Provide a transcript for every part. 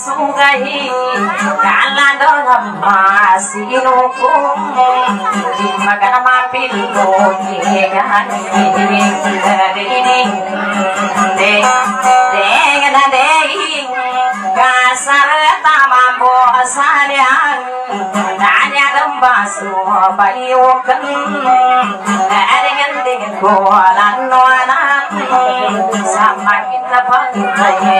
sungai kalando namasino ko di maganamapilo ngani dini de de na de kasar tamambo salyang nanya dambaso bayokan arengan dengan ko lanwa సమ్మకింద పంచే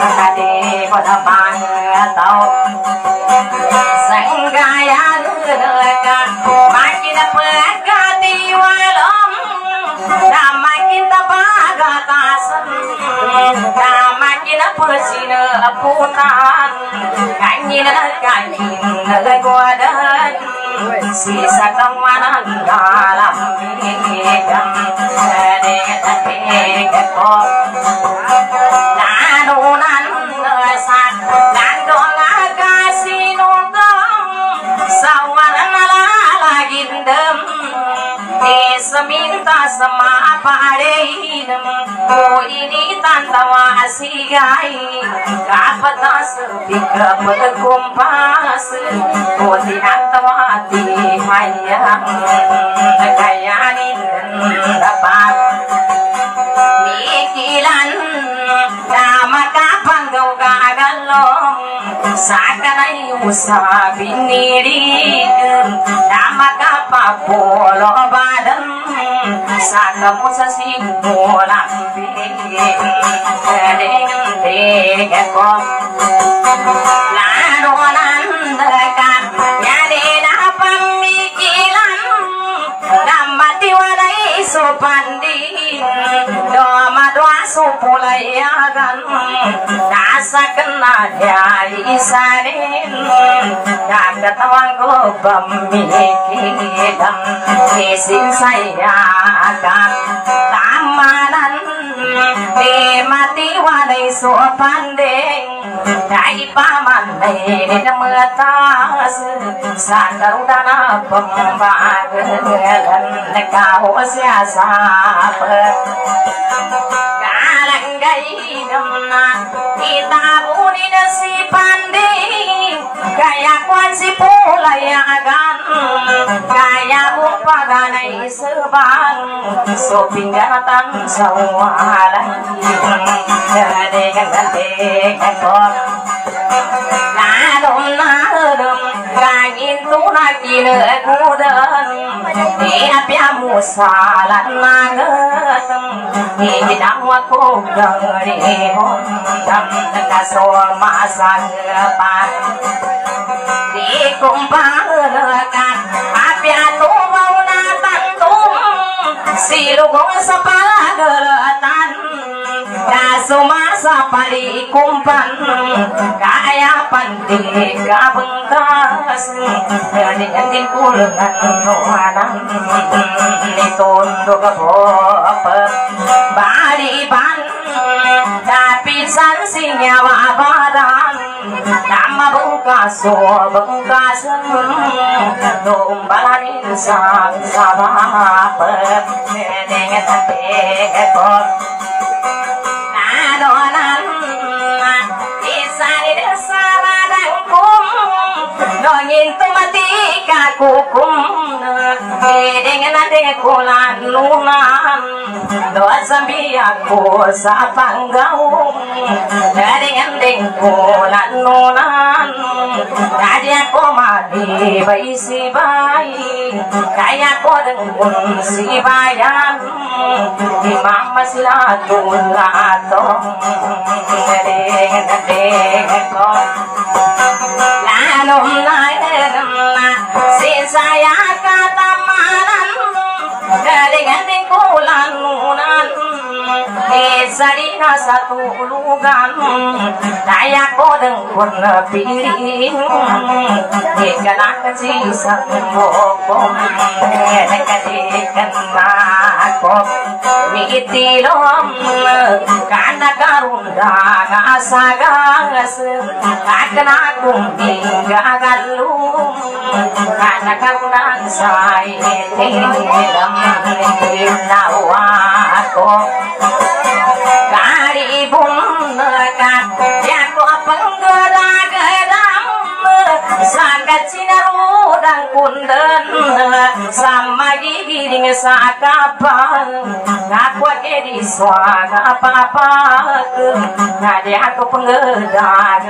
ఆగదేవత మాతో సంగాయాలు మాకిన పగతివలం రామకింద భాగతాసం రామకిన పురుషిన పూతాన్ కన్నిన కన్నిన గోదన్ ನಾನು ನಾನು समीरता समा पाड़े मोरी तंदवा सी गाई कापदास विक्रपद कुंभास मोदी अंतवा दी मैया गयानी धंधबाद नीकिलन राम का पंगव गागलों sakanayi usafinirikum damaka papolo badan sakamu sasimbolam bikin dengan tegekom ladonan dekat ಕುಲಯಾದನ್ ಕಾಸಕನ್ನ ಧ್ಯಾಯಿಸರೇನ್ ಕಾಕತವಂಗೋ ಬಮ್ಮಿಗೆ ಕೀಡಂ ಕೇಸಿನ್ ಸಯ್ಯಾಗನ್ ತಾಮನನ್ Mati wadai so pandeng Dai paman dai mưa ta Sa karu dana pembagelan Kau sia sa gaidam kita buni na si pandi kaya kwan si pulayagan kaya upaganay sabang so pinggatan sa walay dadagan dadagan ko lalong na Rang intu na kine kudan Di apya musa lan nangat Di dang wako gari hon Dam kaso masang pan Di kumpang lekat Apya tuwaw na tantum Silugong sa palagatan dasuma sapari kumpan kaya panti kabengkas yani andin kulangan nohanan nitondo kabo bari ban tapi san sinyawa badan, nama bengkas so bengkas tumbalan insan sabah pengen pengen no, y entonces tika kukum Hiding na de kulan lunan Doa zambia ko sa panggaong Daring ending kulan lunan Dari ako mali bay si bay Kaya ko din kun si bayan. Di mama sila tulato Daring ending ko Lalong na eram Sisaya katamanan Galing-galing kulan nunan ಸಡಿನ ಸತೋಲುಗಾಯ ಕೋದಂಗುನ್ನ ಪಿರಿ ಏಕಲಾಕಿ ಸಂಗೋಪೀತಿಲೋಂ ಕಾಣ ಕರುಣಾಗ ಸಾಗಾಸ ಕಾಕನಾ ಕುಂಡಿಂಗಲ್ಲೂ ಕಾಣ ಕರುಣಾ ಸಾಯಿ ತೇರಂ ನಾವು ಆಕೋ ಗಾಡಿ ಬೊಮ್ಮ ಯಾಕೋ ಪಂಗದಾಗ ಸಂಗಚಿನ ರೋಡ ಕುಂದನ್ ಸಮ್ಮಗೆ ಗಿರಿಂಗ ಸಾಕಪ್ಪ ಕಾಕ್ವಗೆರಿ ಸ್ವಾಗ ಪಾಪಾಕ ಗಾಡಿ ಹಾಕೋ ಪಂಗದಾಗ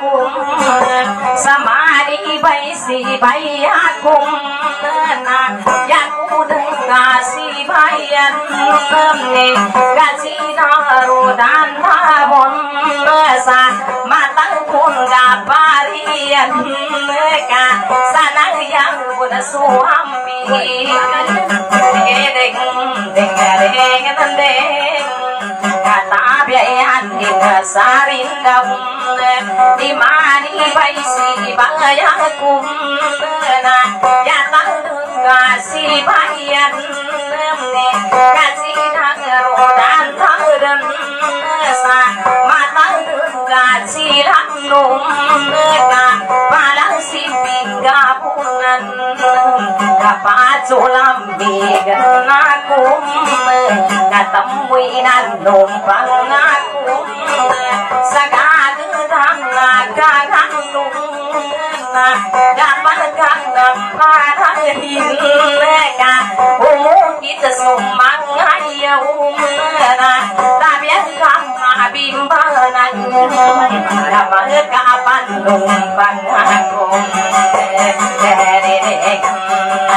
ಕು ಸಮಾರಿ ಬಯಸಿ ಬೈಯ ಕುಂದನಾಸಿ ಬಯನ್ನೆ ಗಜಿನಾರು ದಾಂಧ ಒಂದ ಮಾತ ಕುಂದ ಪಾರಿಯನ್ನ ಸನಯ ಸುಹಮ್ಮಿ ರೆ ಗಂದೆ சாரிந்தம் திமானி பைசி பயக்கும் காசி பயன் காசி நகரோடான் தகுதன் மதங்கு காசி லக்னும் பலசி பிங்கா புனன் nakum natamwi nan dom pang nakum sagat thang na ka thang tung na ga pan kang na pa thang hin le ka umu kit sumang haya um na ta bian kang ma bim ba nan ra ma ka pan dom pang nakum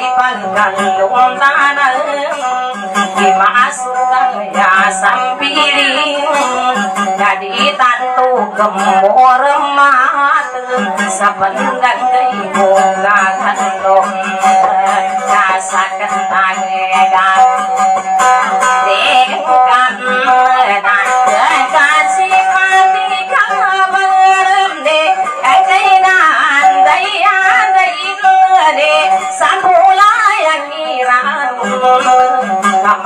tay bằng ngàn ta nở Khi mã xuống tăng nhà xăm bí Đã đi tan tu cầm mô râm má tư Sa vẫn đang gây mô gà thân lộn Đà xa cân ta nghe đàn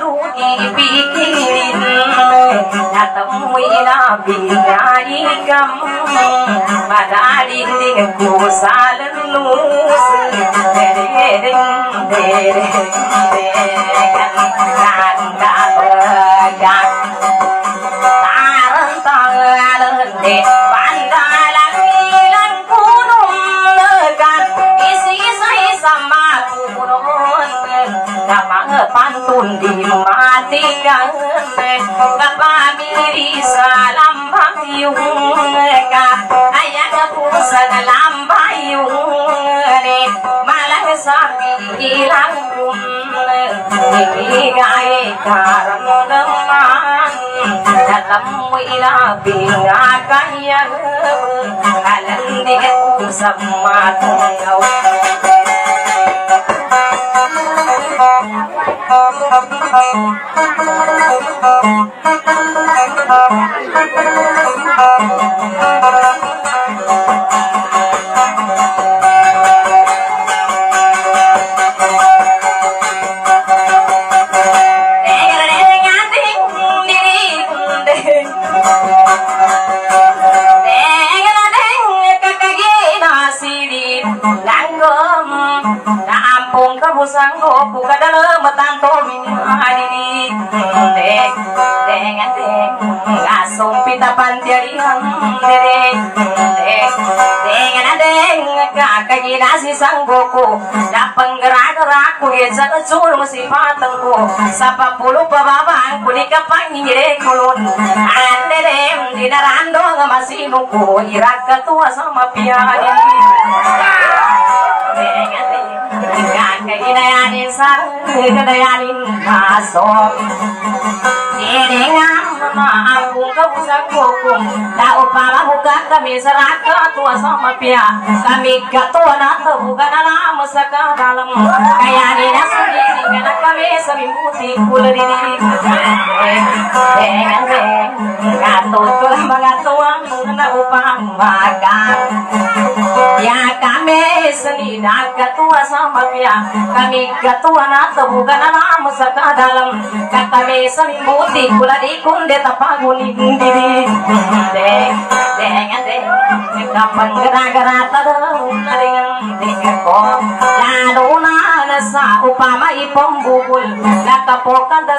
ruhi bikin Datang wina binari gam Madalin ku salin nus Dereng dereng dereng Kan kan na mga pantundi matigang Kapamiri sa lambang yung ka Ayan po sa lambang yung Malang sa pilang kung Ibigay karamdaman Alam mo ilabing agayang Alam din sa matunaw Thank you. Ngasum pita pantiari dek dek dengan dek kakak nasi sangguku dapeng gerak-gerakku ya cul mesti patengku sapa puluh babang ku di kapangire kulun. Ande dem di darando masih nunggu irak ketua sama piani dengan dek kaidayanin sa kaidayanin pasok Didengang maafung kabusang hukum Tao para bukan kami serat ketua sama pia Kami ketua na bukan alam sa dalam. Kaya nina sendiri karena kami semimputi kula diri Dengan deng Katut kula mga tuang na upang makan Ya kami senida ketua sama pia Kami ketua na bukan alam sa dalam Kami semimputi kula di dengan nasa upama ipambubul Nakapokan da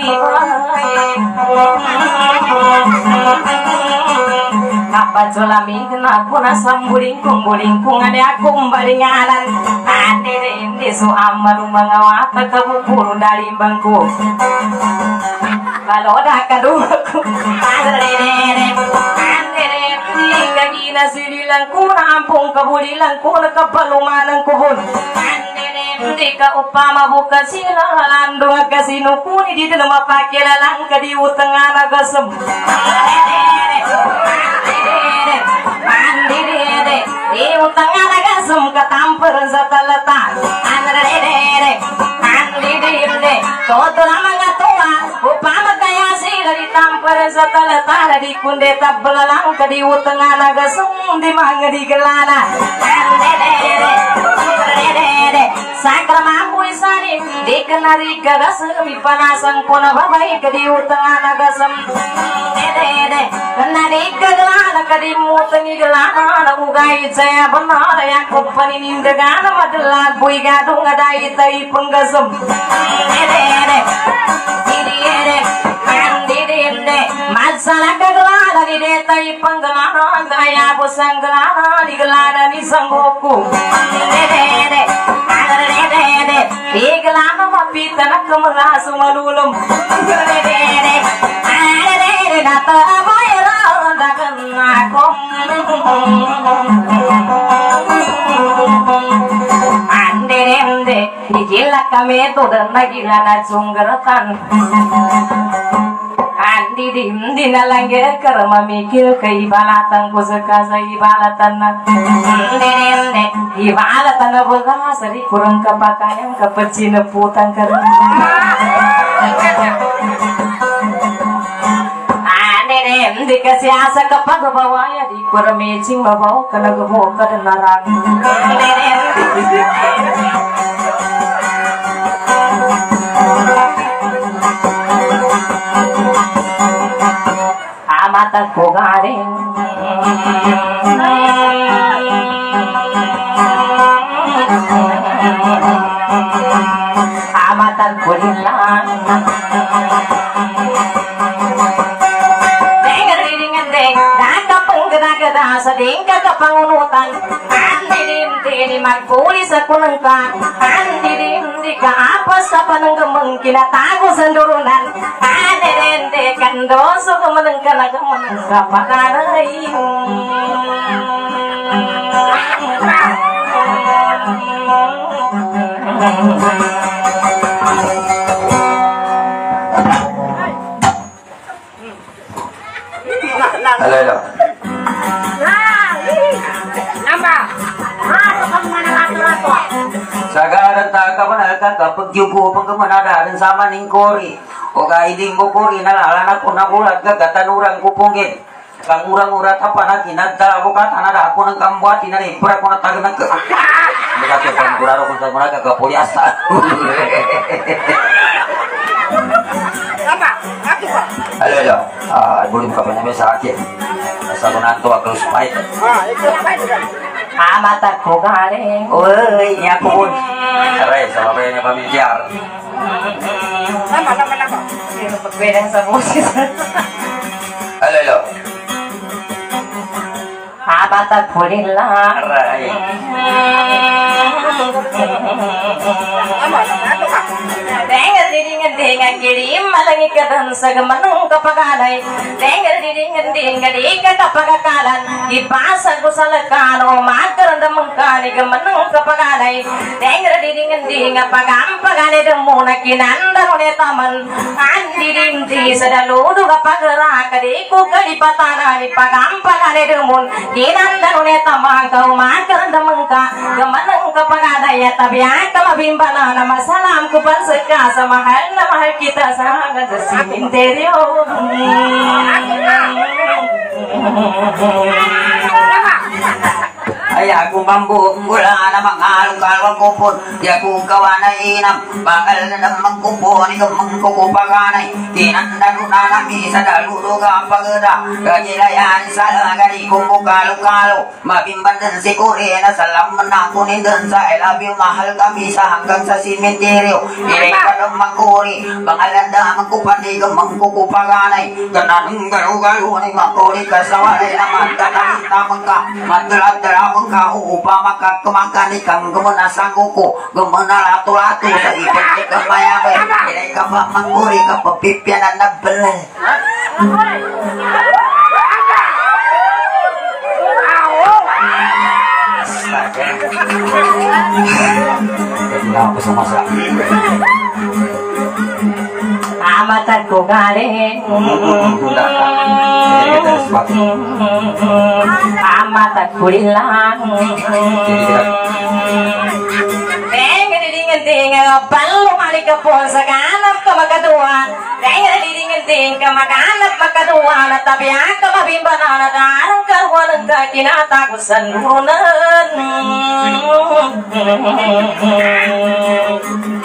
beisi Kapan sulami kena kuna sambulingkung bulingkung ada aku baringalan Ande indi su amalu mengawata kebukuru dari bangku Kalau dah kadumaku Ande indi kagina sililang kuna ampung kabulilang kuna kapalumanang kubun Ande Tika upama buka sila Dua aga sinukuni di dalam apa kira langka di utengah naga semua. Di utengah naga sem katampar zata letak andre dere toto lama ngatua upama kaya sila di tampar zata letak di kunde tak belalang di utengah naga sem di mangga di gelana सायक्रमा पुलिसाने देखणारी गगस विपणा संकुन भबाई कधी उतळा नगसम नरे गगलान कधी मोत निघला नाड उगाईचया बनाड या कुप्पनी निंद गान मधला भुईगा डोंगदाई तई पंगसम माणसाला गगला रे तई पंगला दया संगला निघला नि संगोकू रे रे వేగలాన మప్పి తనకము రాసు మనువులం అండెరెందే నిజిల్లకమే తొదన్నగిరన చుంగరతాను karma mikil kai balatan ko saka sai balatan na. Nene ibalatan na boga sari kurang kapakayan kapacin putang kar nene di kasi asa kapag bawaya di kurmecing babaw kanag mo kadanarang nene mata ko garing amatan ko rin lang sa ding kakapangunutan Andi-dim-di magpulis ako ng ka Andi-dim-di ka apas sa pananggamang kinatago sa kendo sukumanan ka na kumanan ka panaray Thank you. Ta ka man ka kapag yuko pang kamanada rin sama ning kori. O kaiding mo kori na lala ko na kulat ka katanurang kupungin. Kang urang-urat apa na kinagda ako ka tanada ako ng kambuati na rin. Pura ko na taga ng. Hindi ka kaya pang kuraro kung saan mo na kakapulyasa. Halo, halo. Ah, belum ka pa namin sa akin. Sa ko na ito, ako spite. Amatan ko garing Uy, iya ko. Aray, sama pa niya pamilyar. Sino sa boses Halo, halo. amatan ko rin lang Aray. dengan kirim malangi kadan sagamanang kapaganay Dengar didingan dengan ika kapagakalan Ipasa ko sa lakano makaranda mangkani gamanang kapaganay Dengar didingan dengan pagampaganay damuna kinanda ko taman Andi dinti sa daludo kapagaraka di ko kalipatana ni pagampaganay damun Kinanda ko tamang kau makaranda mangka gamanang tabiyaka mabimbana na masalam ko pa sa kasa mahal na mahal kita las del cementerio. Simenteryo Ay, ako mambu, mula na mga along-along kupon. Di ako gawa na inam, bakal na naman kupon, ikaw mangkukupaganay. Tinandalo na nami sa daludo ka pagda. Kajilayan sa lagari kung kukalo-kalo. Mabimbandan si Korea sa laman na kunin dun sa I love you, mahal kami sa hanggang sa simenteryo. Ilay ka ng makuri, pangalanda magkupani ka mangkukupaganay. Gananong galo-galo ni makuri ka sa walay naman. Tanangin tamang ka, madalap-dalapang ka, upama ka kumakani kang gumana sa kuko. Gumana lato-lato sa ipag ka mayamay. Ilay ka pa mangkuri ka papipyanan na belay. Amatan ko galing amatan ko lang Ding ding ding palo mali ka po sa ganap ka makadua Dahil didinginting ka maganap makadua Na tabihan ka mabimbana na darang karwanan ka kinatakusan lunan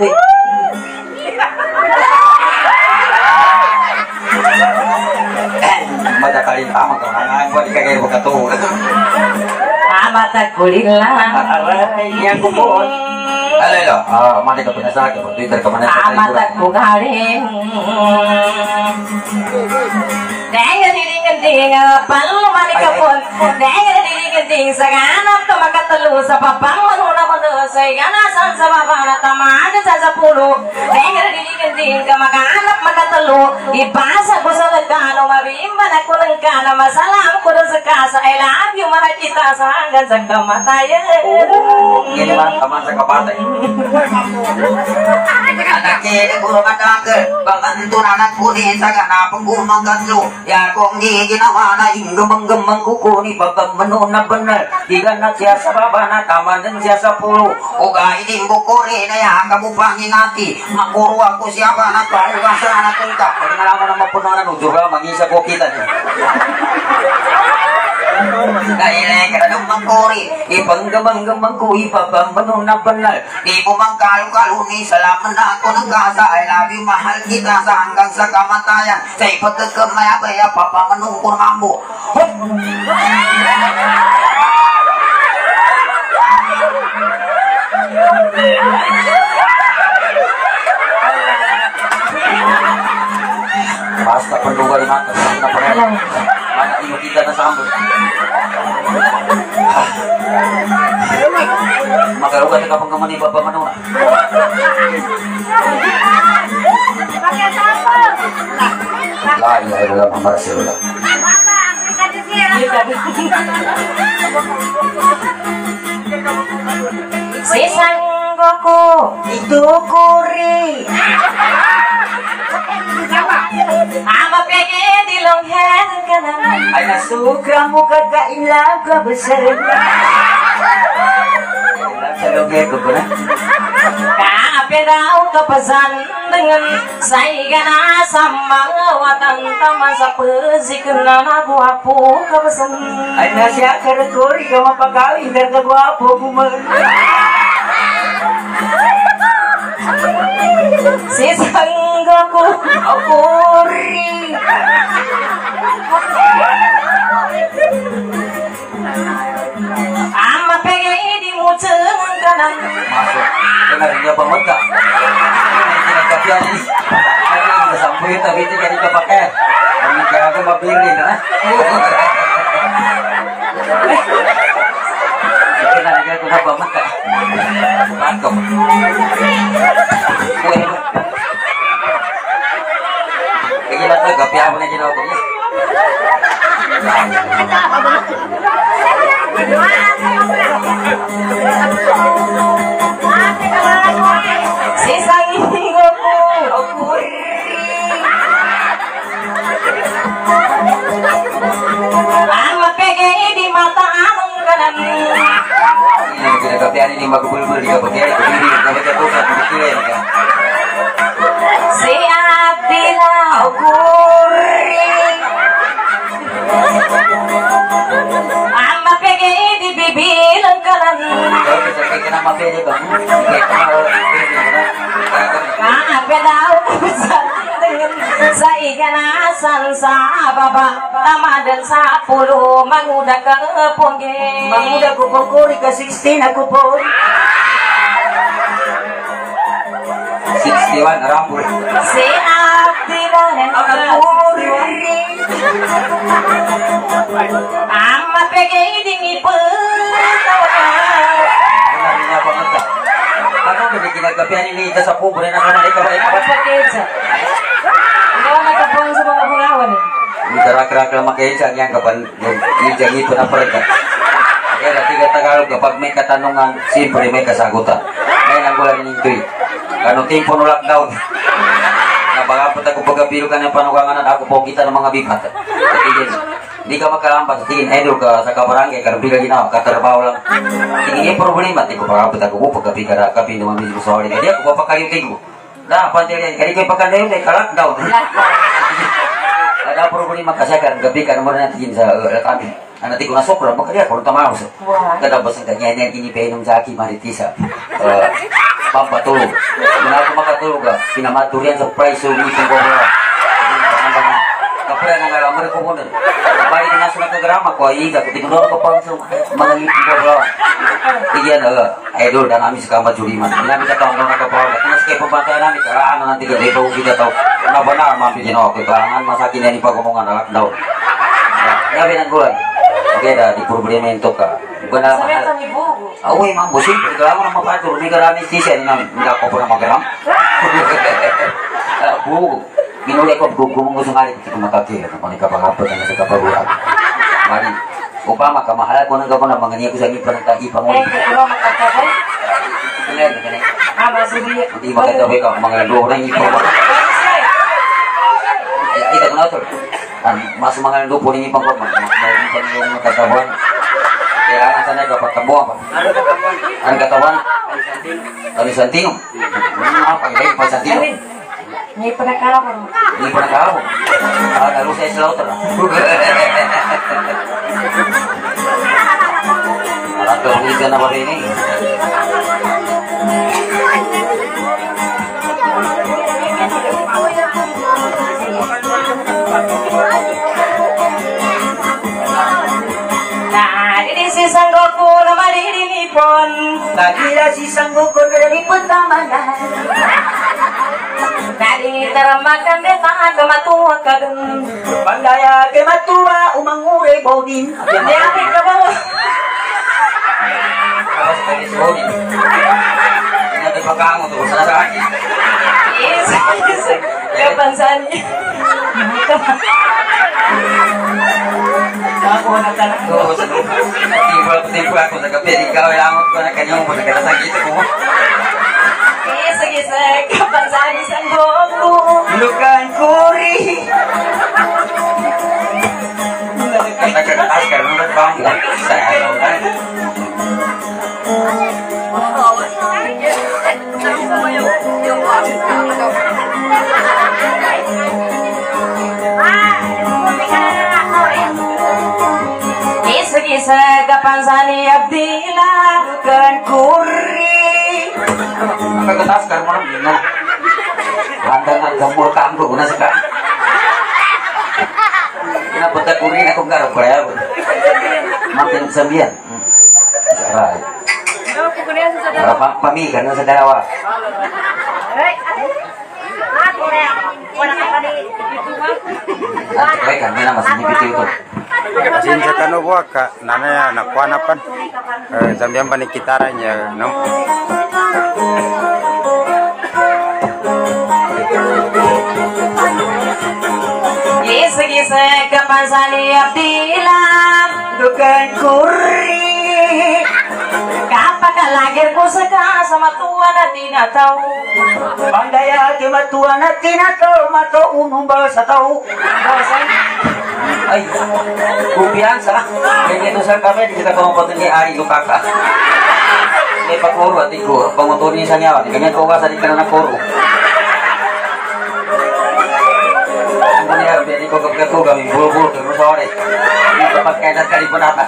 Mayagay Mata kali tama ka mga buat kagay mo kato. Amat at kulila Aray, yan ko po. Alay lo, ah, mali ka pinasa ka, Twitter ka man sa Dahil dilingan-ding Palumali ka po Dahil dilingan-ding Sa ganap ka makatalo Sa papang manuna mo Sa ganasan sa baba Na tamaan sa sa pulo Dahil dilingan-ding Ka maganap makatalo Ipasa ko kita. Anak kuni sa ganapang gumagatlo. Ya kong di ginawa na inggamang-gamang kukuni pagkamano na benar. Tiga na siya sa baba na tama din siya sa pulo. O gahiling bukuri na ya kabupang ingati. Makuro ako siya ba na kaugasan na kulta. Pag nalaman na mapunanan, juga mangisa ko kita niya. Dahil ka ng mangkori, ipanggamang-gamang ko, ipapambanong na banal. Di mo mang kalu-kalu ni salaman na ako ng gasa. I love you, mahal kita sa hanggang sa kamatayan. Sa ipagkakamaya-baya, papamanong ko ng ambo. Basta penduga di mata, na pala. Mana iyo kita na sambut. Magalugan ka pang kamani baba manuna. La ilaha illallah Muhammad Rasulullah. Sisang ko idukuri Ama pengen di longher kanan Ay nasukra mo kagailag ka besar. Sa lugay ko ko na. Kape daw kapasan dengan saya na sama watan taman sa pezik na nagwapo kapasan Ay nasya karakori ka mapagawin dar ka gwapo bumar. Sisang ko Akori. Ama pengen di muceng kanan Masuk. Dengar niya pa magka. Kinagkapian ni. Ay, nasampuy tapi itu jadi kapakai. Kami kaya ako mapili na. Kinagkapian ko na pa magka. Pagkam. Uy. Kaya na to, gapi ako baba Tama dan sa pulo Manguda ka pongge Manguda ko po ko, ika 16 ako po. 61, rambut. Si Abdila Ama pengen di ngipet Benar niya pa nga. Ano na ginagapian ini lagi ka sa pubre na sa ikaw ay Ako pa keja. Ikaw ang nagkapuan sa mga bungawan eh. Hindi karak-karak lang makaisa niyan kapag yung ito na perda. Kaya na tiga Tagalog kapag may katanungan, siyempre may kasagutan. Ngayon ang ito eh. Ano tempo no lockdown. Napagapot ako pagkapiro ka ng panugangan at ako po kita ng mga bigat. Tigin, hindi ka makalampas. Tigin, idol ka sa kabarangay, karbiga ginawa, katrabaho lang. Tigin, yung problema, di ko pagkapot ako po pagkapika ka, kapi naman mismo sa huli. Kaya ako papakayo kayo. Dah, pantil yan. Kaya kayo pagkandayo, kaya ka-lockdown. Ada problema kasi kan gabi kan mo na tingin sa uh, kami. Ano ti ko na sopra baka dia kung tamaw sa. Wah. Kada bas ang kanya niya kini painom sa aki maritisa. Uh, pampatulog. Muna ako makatulog ah. Pinamaturian sa price of meeting ko ba. Kapre na nga amar ko na ida ko tinuro ko pa sa mga meeting ko ba. Iyan uh, idol dan amis ka majuriman. Nami ka taong mga kapaw. Mas kay pabantay namin karaan na nanti ka dito kita taw. Na benar mampi dino ko kailangan masakin yan ipagumungan na lockdown. Ya bilang gue. Oke dah di Purbalingga ka. Benar Sabi mahal. ni Bugo. Awi mang musim pergelangan nama patur ni garami sisa ni nam ndak ko pernah magelang. Bu, minuli ko gugu mo sa ngali ko matati ano ni kapangapot na sa kapaguran. Mari. Upama kamahala ko nang gawon mga niya ko sa ipan ng tagi Eh, pangulit. kalau makakabay. Na kanay. Ah, masuli. Hindi makatabi ka mga luho na ipan mo. Ita ko na. Ang mas mga lupo ni ipan ko mga ipan yung matatawan. Kailangan sana dapat tabuan pa. Ang katawan. Kali Santino. Apa yang Pak Santino? Alin, may panakapon. Hindi pa nakaaw. Ah, lalo sa slaughter. Parang hindi ka na ba rin eh. Si sanggoku na malilinipon. Lagila si Sanggukon dari pertama Dari termakan deta kematuwa kadun. Pandaya ke matua umang ure bodin. Di api ka ba? Apa sekali bodin? Ini ada pakamu tuh sana sana. Yes, yes. Kapan sani? Ako na lang ko? Lukan kuri. Yes. Kapan sani abdila? Kan kuri. Nagkakatas ka mo na. Handa na gamur ka ang guna sa ka. Kinapata kuri ako garap kaya. Makin sambian. Saray. Para pa pamigan na sa dalawa. At kaya kan namas ni itu. Sin sa tano buwa ka nanaya nakuanapan eh, sambian pa ni kitaranya no Yes, yes. Kapan sani abdila? Dukan kuri. Kapakalagir ko sa sama tuwa na tinataw. Pandaya ke matua na tinato mato umum ba sa tao. Ay, kumpiyansa. Kaya ito sa kami, di kita kumapatun ni Ari Lukaka. May pagkuro at iko, pangutun niya sa niya, di kanya ko sa di ka na nakuro. Ang mangyari, di ko kapkato kami, bulbul, kami sorry. Hindi ka pagkainan ka rin po nata.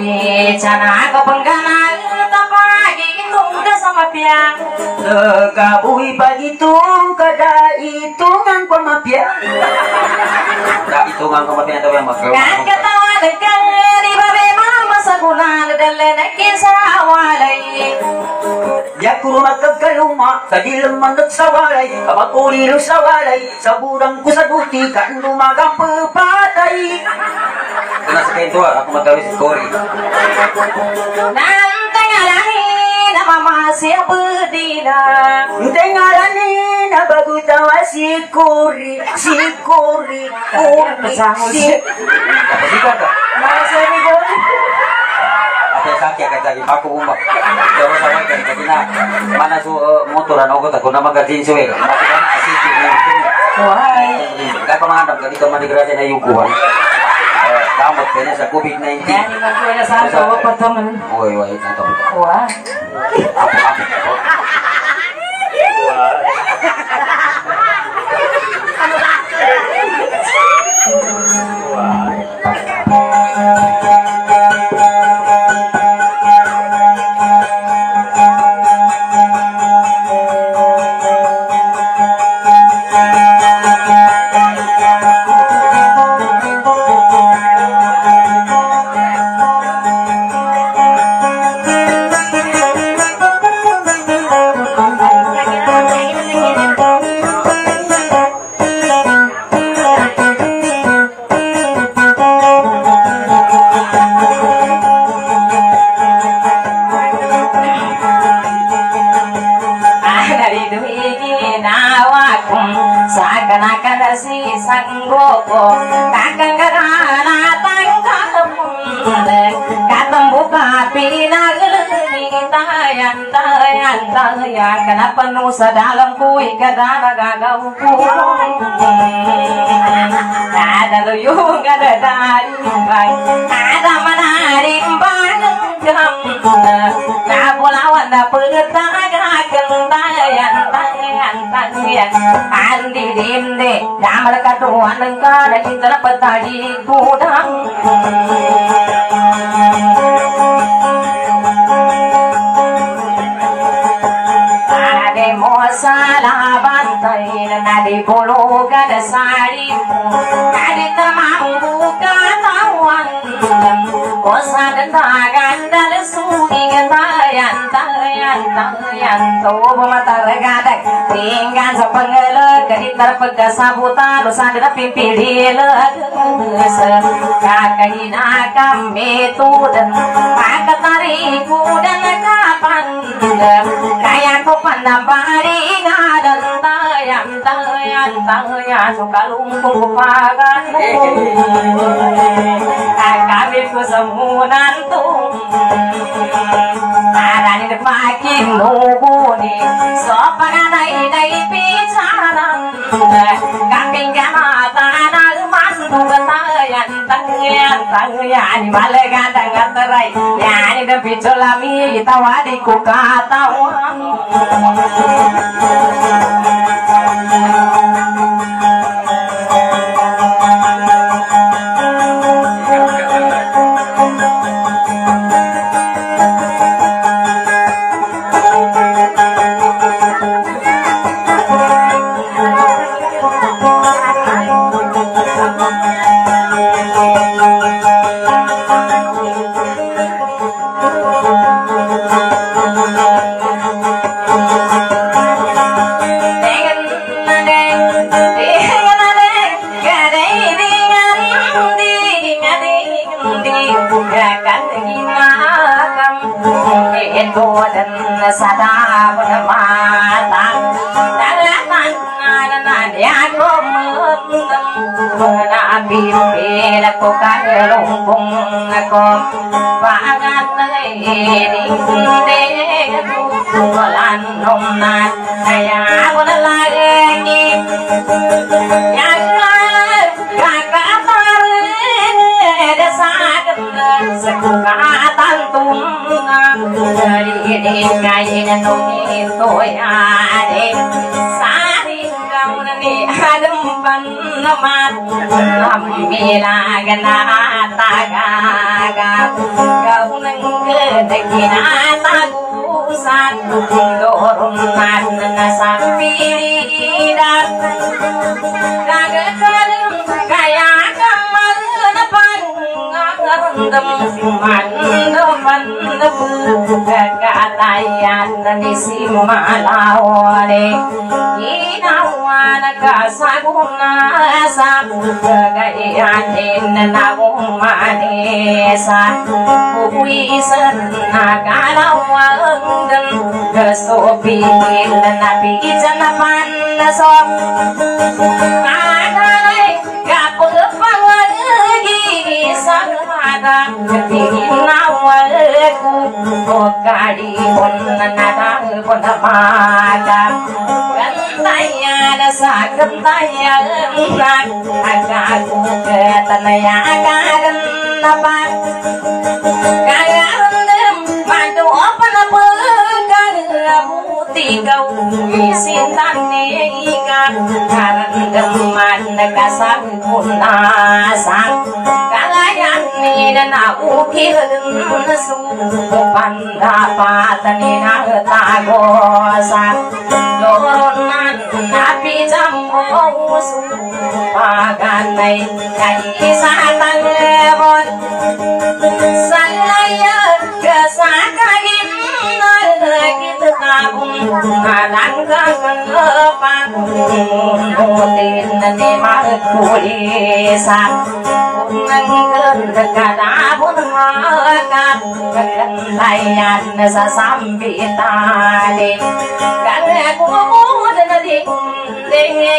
Tapi cana kepenggalan tapagi itong ka sama piang. Nagkabuhi pag itong kada itungan pamapya. Na itungan pamapya na daw yung Kan katawa kang di babe mama sa kunan dalla kisawalay Yakuru magkagaluma sa dilang mandat sa walay Kabakulilo sa walay Sa burang ko sa duti Kan lumagang pepatay Ito na sa kayo to Ako magkawis si Cory Nang tangalahin na mamasya bedina Tengalani na bago tawa si Cory Si Cory Cory Si Kapasikan ka Masya ni sakit ka tadi aku sama kan na mana su uh, motoran suwe. Kan asik na. Kamot kanya sa COVID-19. Yani magkuha sa ato pertemuan Oy, oy, nanto. Wah Apa apa. dari nusa dalam kui kadana gagau ada luyung ada dari ada menari Kapulawan na pagtagagan tayan tayan सालाबाद तैन नारी बोलो गद साड़ी नारी तमाम बूटा तरपग साबुता सांगला पिपिढेल काकडी ना कामे तोडन पाकतारी कोडन का पंग काया को पंदा बाडी गाडन तयान तयान तया सुकालुम को पागान ku semunan tung. Aran ni makin nubuni Sopangan ay day pichanan Kaking gamatan alman Tugatayan tangyan tangyan Malagadang ataray Yani da picholami Itawari ko katawan Thank you. கண்ணினாகம் கேட்போதன் சதாபுர மாதா நல்ல நான் யாரோ Nabi Mela ko kalong kong ako Pangat na gaining kundi Walan nung na Kaya ako na lagi đêm ngày nông nghiệp tôi à đêm xa đi gầm nè đâm bắn mát làm mì là gần ta gà gà gầm nâng cơ đạch nà ta cú sát đồ rung mát nà sạp bì đà gà gà gà gà đâm xìm mạnh đâm mạnh cả tay anh đi xìm mà đi ý anh cả sa cũng na sa cái anh nên na cũng đi sa quý sơn na cả lao anh đâm cơ số pin na pin chân pan na so ನಾವೂ ಗಾಡಿ ಬಂದ ಮಾಡ ತಯ್ಯಾರ ಸಾಕತ್ತಯ್ಯಾರ ತನಯಾಗಾರನ್ನಪ್ಪ tigaw Isitan niya Karang gaman Nagkasang punasan Karang ನೀಡನ ಸುಂದು ಬಂದ ಪಾತ ನಿನಗೋಸ ನಾಪಿ ಜಂಬೋವು ಸುಗನ್ನೈ ಕೈ ಸಾತಲ್ಲೇ nắng răng ngỡ ban một đêm để mắt bụi sạt nắng cơn thật cả đã bốn hoa cát gần lại nhàn ra xăm bị ta đêm gắn của bố đi cùng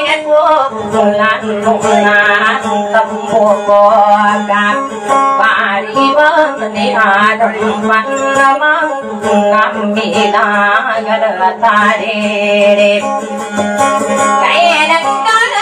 anh buông rồi lan thùng là tâm của cô đạt bà đi bớt đi hà trong văn mang ngắm bị đá gần ta đi cái đất cát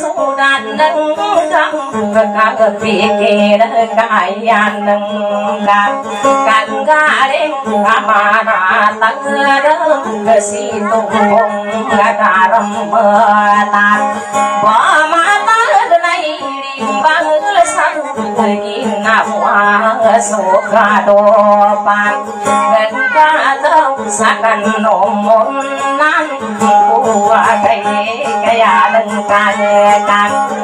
số đàn nâng thăng cả cực thị kỳ đất cải yàn nâng cả cạn ca đến cả mà đã tăng đơn cơ si tùng hùng cả đà rầm mơ tàn. Bỏ ma ta đất này đi băng thời kỳ ngạ hoa số ca đồ bàn gần ca tâm sa cần nổ môn nan khu cây cây lần ca nhẹ càng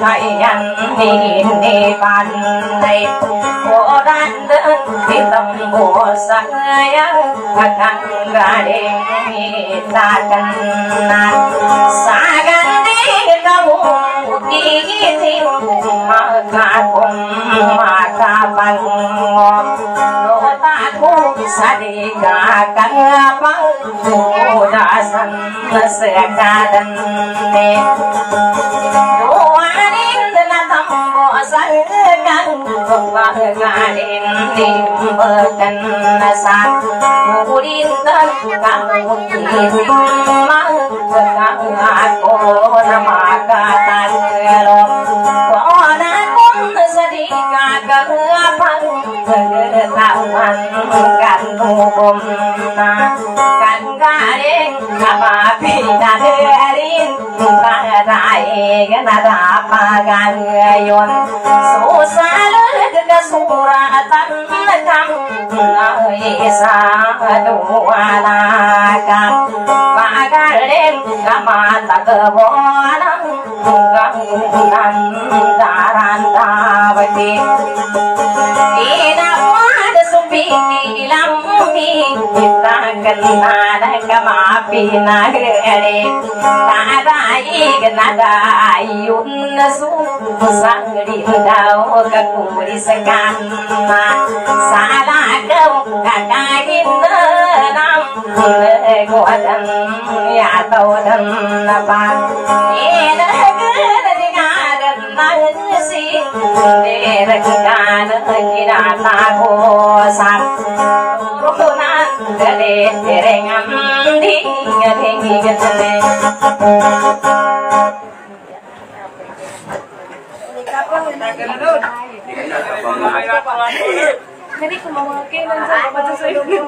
thầm thầy ăn thì nề bàn này của đàn đơn thì tâm của sắc thật ăn ra đêm ta cần nạt xa gần đi ta buồn đi thêm mà ta cùng mà ta bằng ngọt nỗi ta cũng xa đi cả cánh băng đã sẵn sẽ ca đần nè sân căn vùng và ngà đêm đêm mơ cần sáng ngủ điên tân càng vùng kỳ sinh mắc càng ngà cô nam ca tan lộn. Có nát cũng ra đi cả cả phân tạo ăn cạn ngủ bùm cạn cả đêm bà phi đã đưa đến ni na da pa ga yon so sa le ga so ra tan kam na he sa do ala ka pa ga len ga ran da va ti na ma su bi lam പിന്നകരെ താരായികുന്ന സംഗടി ഉണ്ടാവൂരി സക്കാന്ന സാലാകവും കടാകിന്ന നാം ഗോതം യാതോതം ഏതാ Ini kemauan kita, baca saya dulu.